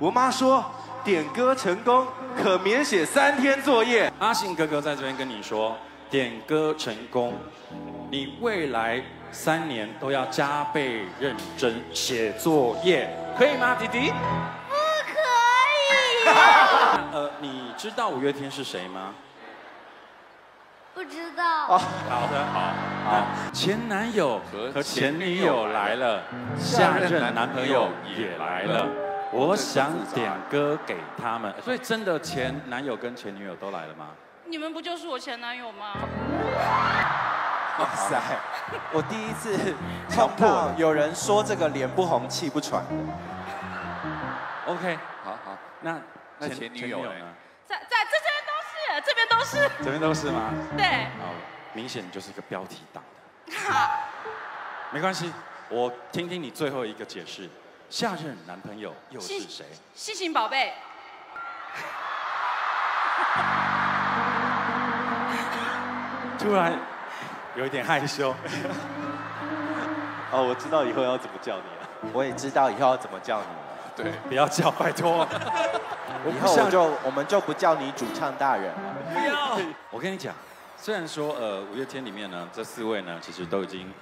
我妈说点歌成功可免写三天作业。阿信哥哥在这边跟你说，点歌成功，你未来三年都要加倍认真写作业，可以吗，弟弟？不可以，呃，你知道五月天是谁吗？不知道。哦好的，好，好。前男友和前女友来了，下任男朋友也来了，我想点歌给他们。所以真的前男友跟前女友都来了吗？你们不就是我前男友吗？哇塞！我第一次碰到有人说这个脸不红气不喘。OK，好好，那那前女友呢？在在这边都是，这边都是。这边都是吗？对，好，明显就是一个标题党的。没关系，我听听你最后一个解释。下任男朋友又是谁？细心宝贝，突然有一点害羞。哦，我知道以后要怎么叫你了。我也知道以后要怎么叫你了。对，不要叫，拜托。以后我就我们就不叫你主唱大人了。不要。我跟你讲，虽然说呃五月天里面呢这四位呢其实都已经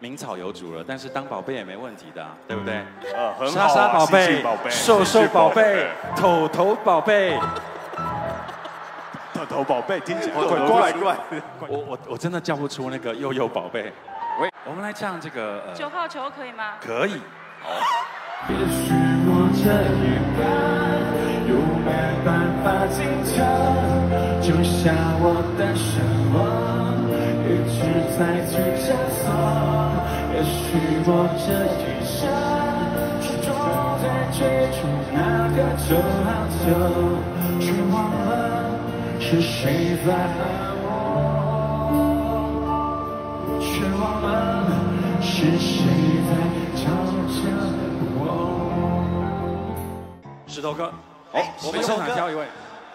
名草有主了，但是当宝贝也没问题的啊、对不对？呃，很莎莎宝贝、瘦瘦宝贝、头头宝贝，头头宝贝，听起来我怪怪怪。我我我真的叫不出那个悠悠宝贝。喂，我们来唱这个呃九号球可以吗？可以。也许我这一辈又没办法坚强，就像我的生活一直在去探索。也许我这一生始终在追逐那个九号球，却忘了是谁在爱我，却忘了是谁在叫着我。石头哥，哎，我们现场挑一位，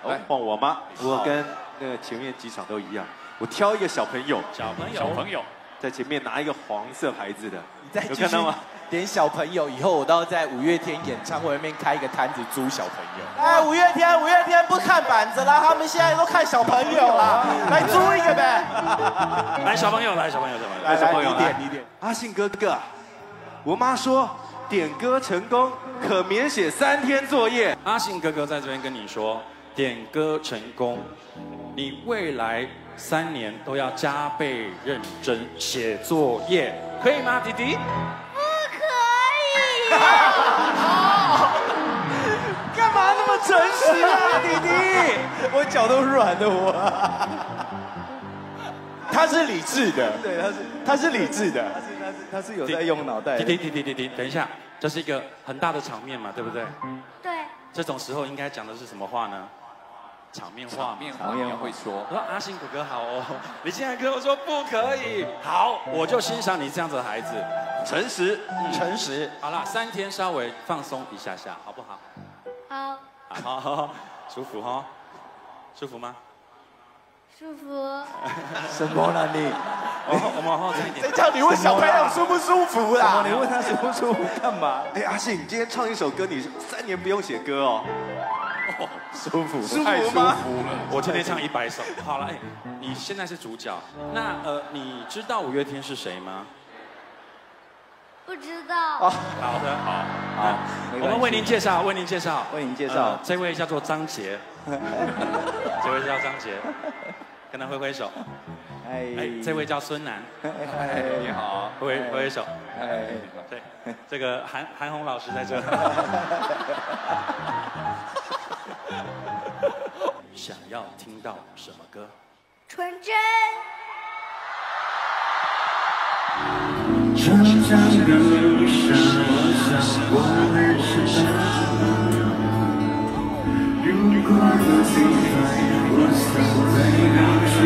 来换我吗？我跟那个前面几场都一样，我挑一个小朋友，小朋友，小朋友，在前面拿一个黄色牌子的，你再有看到吗？点小朋友，以后我都要在五月天演唱会那边开一个摊子租小朋友。哎，五月天，五月天不看板子啦，他们现在都看小朋友啦，来租一个呗。来小朋友，来小朋友，小朋友，来小朋友你点，你点。阿信哥哥，我妈说点歌成功可免写三天作业。阿信哥哥在这边跟你说，点歌成功，你未来三年都要加倍认真写作业，可以吗，弟弟？不可以，干嘛那么诚实啊，弟弟？我脚都软了，我。他是理智的，对，他是他是理智的，他是他是他是有在用脑袋弟弟，弟弟，弟弟，等一下，这是一个很大的场面嘛，对不对？对，这种时候应该讲的是什么话呢？场面话场。面话你要会说我，说阿信哥哥好哦，你竟然跟我说不可以，好，我就欣赏你这样子的孩子。诚实，诚实。好啦，三天稍微放松一下下，好不好？好，好，好好舒服哈、舒服吗？舒服。什么啦你？我们我们往后站一点谁。叫你问小朋友舒不舒服啦？你问他舒不舒服 干嘛？哎，阿信，你今天唱一首歌，你三年不用写歌哦。舒服。舒太舒服了。我今天唱一百首。好了，哎，你现在是主角，那呃，你知道五月天是谁吗？不知道。哦，好的，好，好我们为您介绍，为您介绍，为您介呃绍。这位叫做张杰，这位叫张杰，跟他挥挥手。哎哎，这位叫孙楠，哎你好，挥挥挥手。哎，对，这个韩韩红老师在这。想要听到什么歌？纯真。成长的路上，我想我们是朋友。如果有机会，我想在你心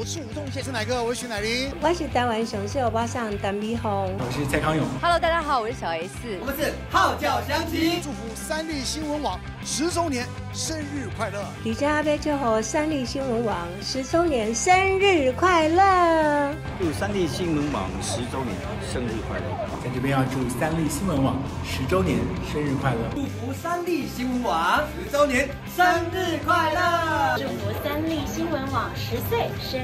我是吴宗宪，是哪个？我是徐乃麟。我是台湾雄秀巴上陈美红。我是蔡康永。Hello，大家好，我是小 S。我们是号角响起，祝福三立新闻网十周年生日快乐！李佳贝祝贺三立新闻网十周年生日快乐！祝三立新闻网十周年生日快乐！在这边要祝三立新闻网十周年生日快乐！祝福三立新闻网十周年生日快乐！祝福三立新闻网十岁生